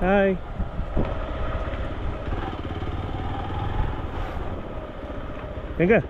Hi. Venga.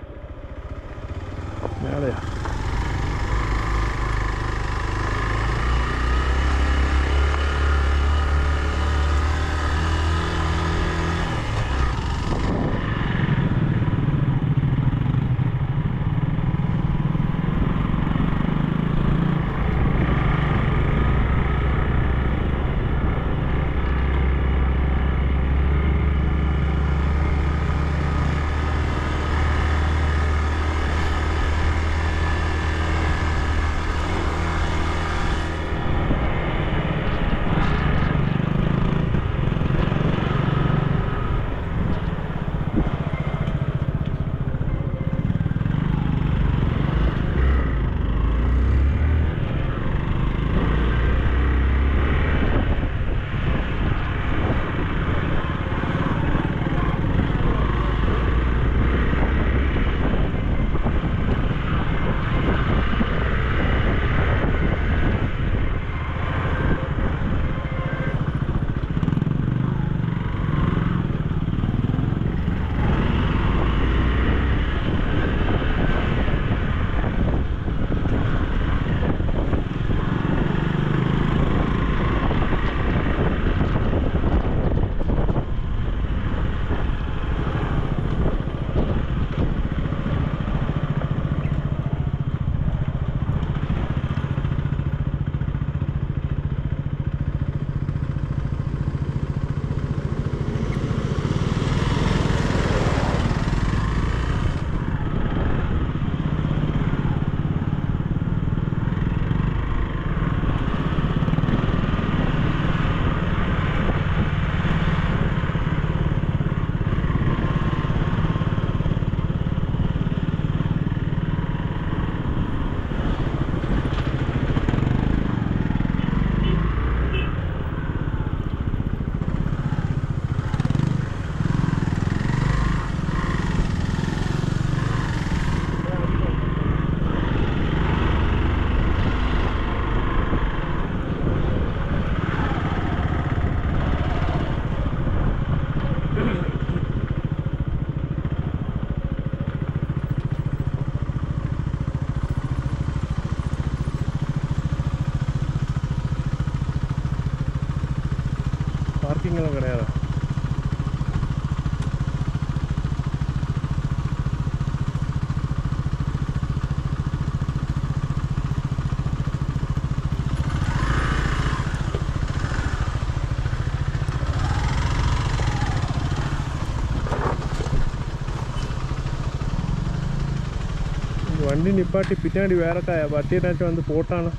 பார்க்கிங்லாம் கிடையாது. வண்டி நிப்பாட்டி பின்னாடி வேற க- வட்டி வந்து போட்டானா?